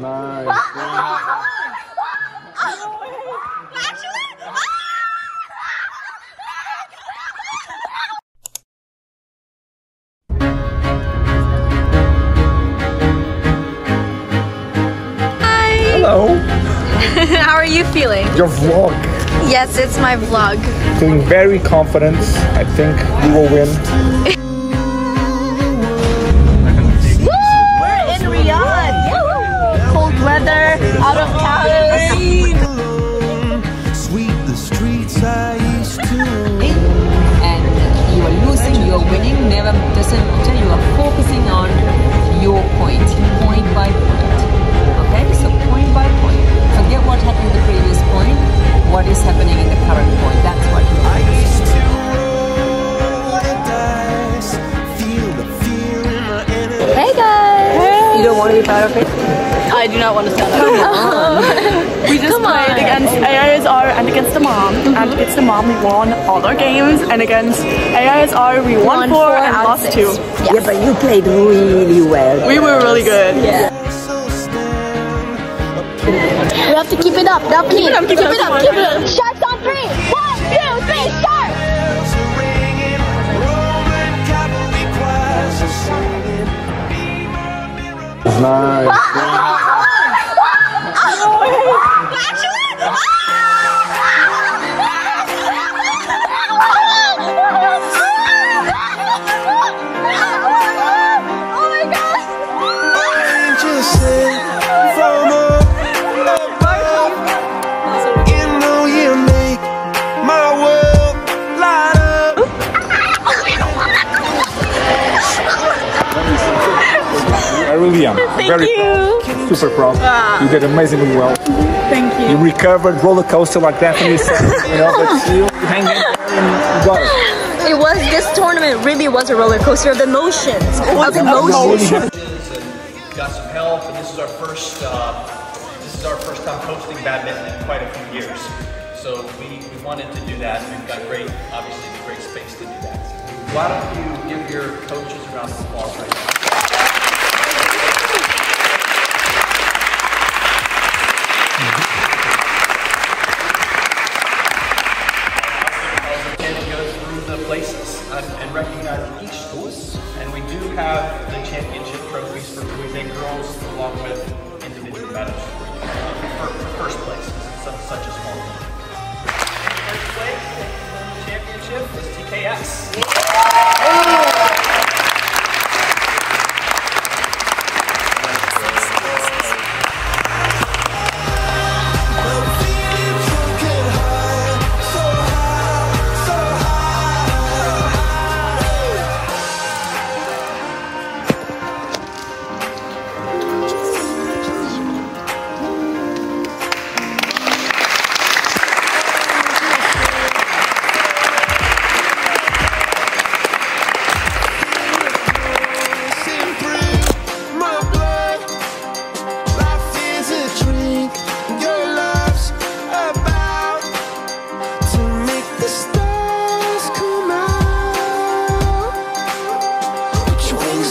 nice. Hello, How are you feeling? your vlog. Yes, it's my vlog. Feeling very confident. I think we will win. You don't want to be part of it. I do not want to stand up. We just played against AISR and against the mom. And mm-hmm. against the mom, we won all our games. And against AISR, we won, Won four, four and out lost six. two. Yeah, but you played really well. We were really good. So stand We have to keep it up. That keep it up, keep it up, keep it up, keep it up. Sharks on three. One, two, three, sharks. Nice. Really am. very proud. Super proud. You did amazingly well. Thank You You recovered roller coaster like Daphne said, you know, but you hang in there and got it. It was this tournament really was a roller coaster of emotions. Of emotions. got some help, and this is our first uh, this is our first time coaching badminton in quite a few years. So we, we wanted to do that. We've got great, obviously, great space to do that. Why don't you give your coaches a round of applause right now? and go through the places and, and recognize each school. And we do have the championship trophies for boys and girls, along with individual medals for, for first place. It's such, a small. First place championship is TKS. Coursing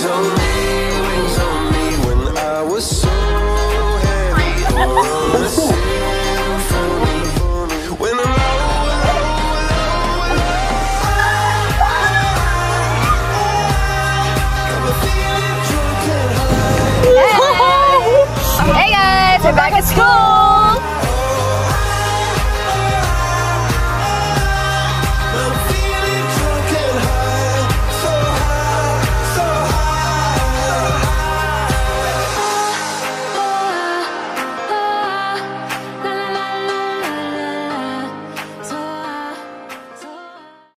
on me, wings on me. When I was so heavy. When I'm. Hey guys, we're back